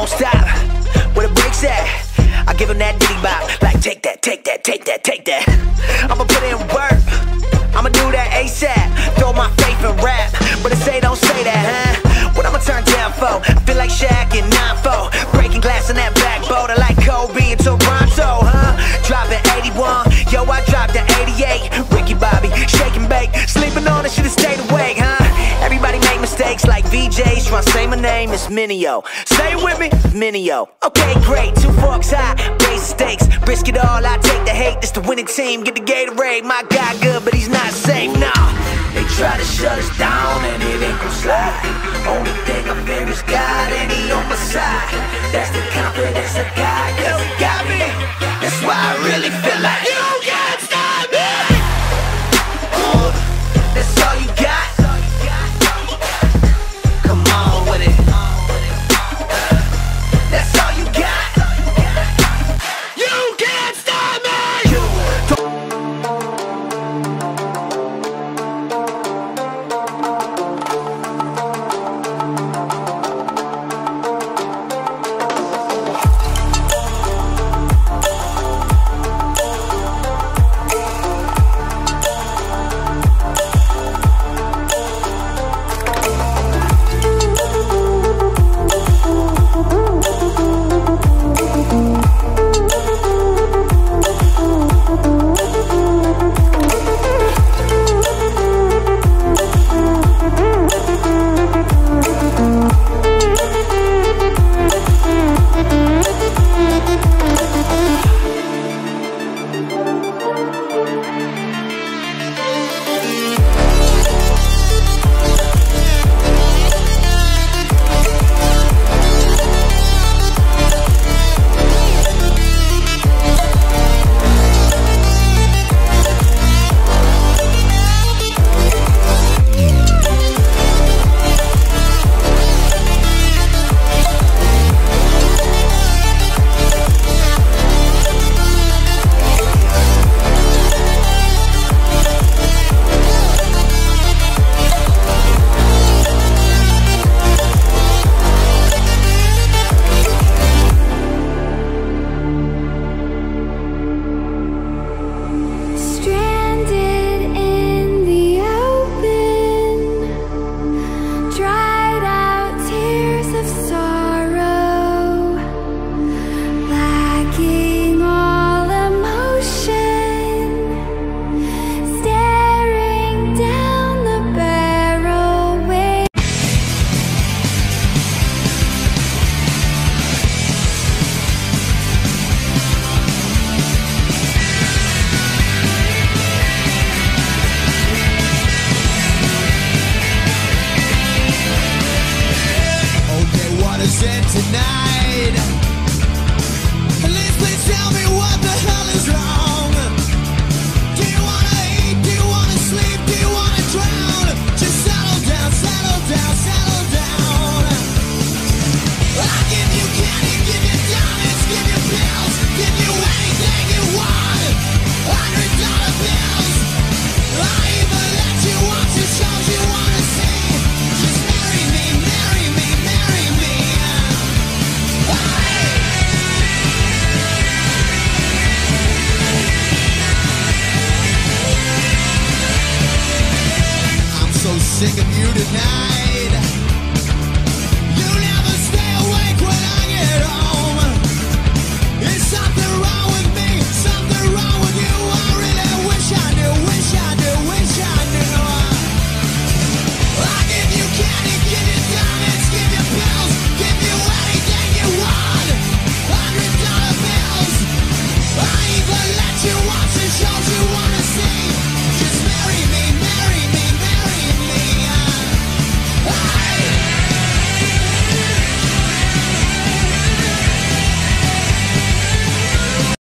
won't stop. Where the brakes at? I give him that diddy bop. Like, take that, take that, take that, take that. I'ma put in name, is Minio. Say it with me, Minio. Okay, great. Two forks high, raise stakes. Risk it all, I take the hate. This the winning team. Get the Gatorade. My guy good, but he's not safe, nah. They try to shut us down and it ain't gon' slide. Only thing I fear is God and he on my side. That's the confidence I got, cause he got me. Tonight? Please, please tell me what the hell